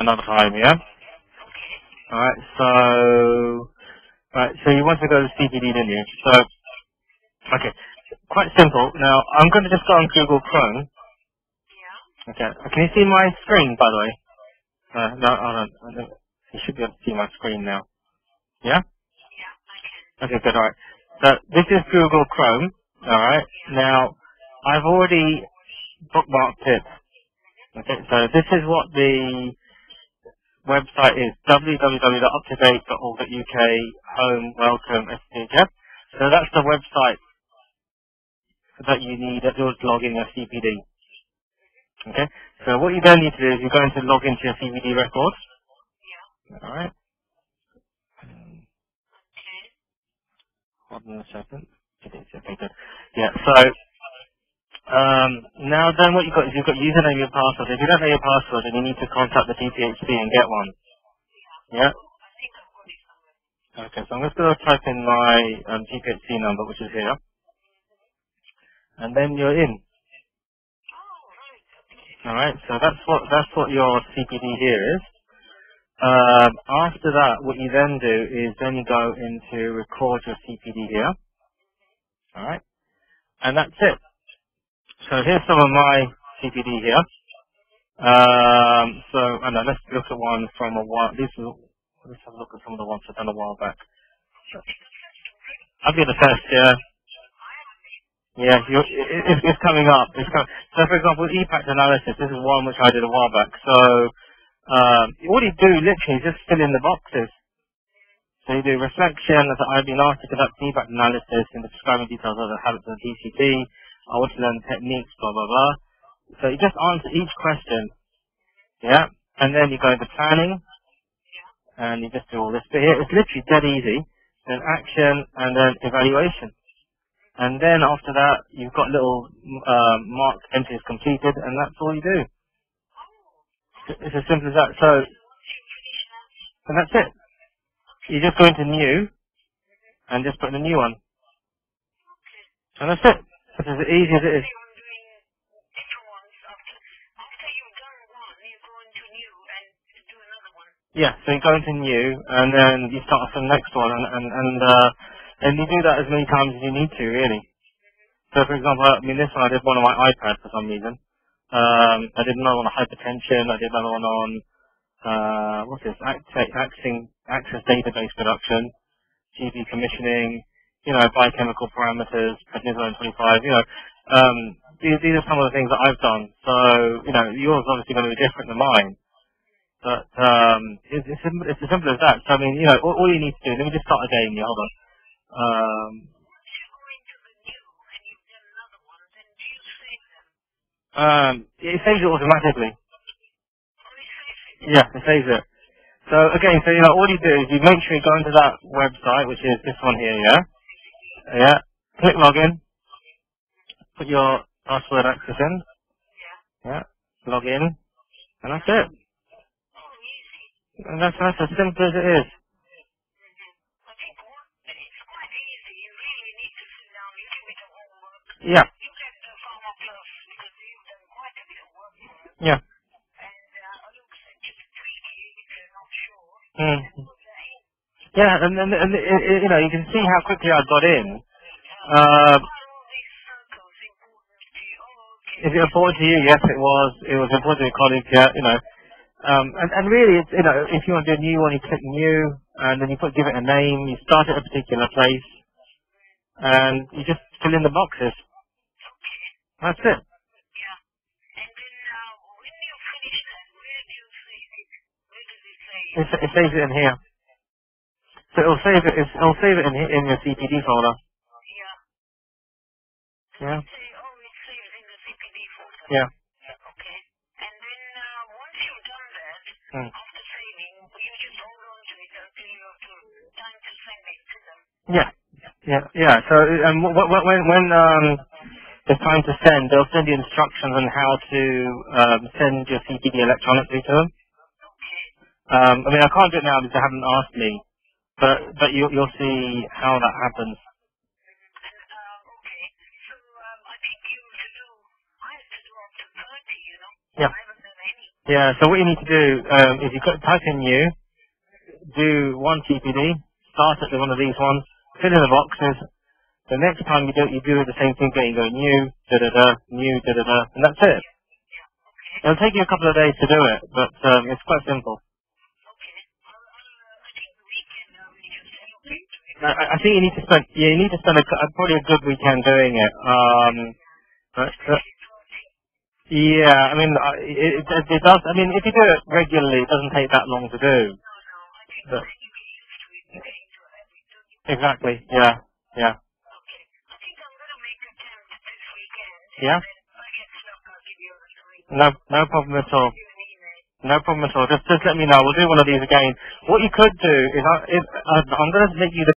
another time, yeah? Alright, so, right, so you want to go to CPD, didn't you? So, okay, quite simple. Now, I'm going to just go on Google Chrome. Yeah. Okay, can you see my screen, by the way? Uh, no, I don't, I you should be able to see my screen now. Yeah? Okay, good, alright. So, this is Google Chrome, alright? Now, I've already bookmarked it. Okay, so this is what the website is www.uptodate.org.uk home welcome. So that's the website that you need that you'll log in your CPD. Okay, so what you then need to do is you're going to log into your CPD record. Alright. Okay. Hold on a second. Okay. Yeah, so um, now then what you've got is you've got username and your password. If you don't know your password, then you need to contact the GPhC and get one. Yeah? Okay, so I'm just going to type in my um, number, which is here. And then you're in. Alright, so that's what, that's what your CPD here is. Um, after that, what you then do is then you go into record your CPD here. Alright? And that's it. So here's some of my CPD here. Um, so, I know, let's look at one from a while. This is, let's have a look at some of the ones I've done a while back. I'll be the first, yeah. Yeah, it, it, it's coming up. It's coming. So, for example, EPACT analysis, this is one which I did a while back. So, um, all you do literally is just fill in the boxes. So you do reflection, as I've been asked to conduct EPACT analysis in the describing details of the habits of the DCT. I want to learn techniques, blah, blah, blah. So you just answer each question. Yeah. And then you go into planning. And you just do all this But here. It's literally dead easy. Then action and then evaluation. And then after that, you've got little uh, marked entries completed, and that's all you do. It's as simple as that. So, and that's it. You just go into new, and just put in a new one. And that's it. It's as easy as it is. Yeah, so you go into new, and then you start off the next one, and and and, uh, and you do that as many times as you need to, really. So, for example, I mean, this one I did one on my iPad for some reason. Um, I did another one on hypertension. I did another one on uh, what's this? Access database production, GP commissioning. You know, biochemical parameters, prednisone 25. You know, um, these, these are some of the things that I've done. So, you know, yours is obviously going to be different than mine. But um, it's, it's, it's as simple as that. So I mean, you know, all, all you need to do. Let me just start again. Yeah, hold on. Um, um, it saves it automatically. Yeah, it saves it. So again, so you know, all you do is you make sure you go into that website, which is this one here. Yeah. Yeah. Click login. Put your password access in. Yeah. Log in, and that's it. Oh, easy. And that's, that's as simple as it is. Yeah. Yeah. Yeah, and, and, and it, it, you know, you can see how quickly I got in. Uh, is it important to you? Yes, it was. It was important to your colleagues. Yeah, you know. Um, and, and really, it's, you know, if you want to do a new one, you click new, and then you put give it a name. You start at a particular place, and you just fill in the boxes. That's it. It? It it it in here. So it'll save it. It'll save it in in your CPD folder. Yeah. Yeah. Yeah. Okay. And then uh, once you've done that, Mm. after saving, you just hold on to it until you have to time to send it to them. Yeah. Yeah. So um, w- w- when when um it's time to send, they'll send you instructions on how to um, send your CPD electronically to them. Um, I mean, I can't do it now because they haven't asked me, but but you'll you'll see how that happens. Yeah. Yeah, so what you need to do um, is you type in new, do one CPD, start at one of these ones, fill in the boxes. The next time you do it, you do the same thing again. You go new, da da da, new, da da da, and that's it. It'll take you a couple of days to do it, but um, it's quite simple. I, I think you need to spend, yeah, you need to spend a, probably a good weekend doing it. Um, but, yeah, I mean, it, it, it does. I mean, if you do it regularly, it doesn't take that long to do. But, exactly. Yeah. Yeah. Yeah. No, no problem at all. No problem at all. Just, just let me know. We'll do one of these again. What you could do is, I, if, I'm going to make you the